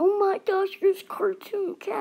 Oh my gosh, This Cartoon Cat.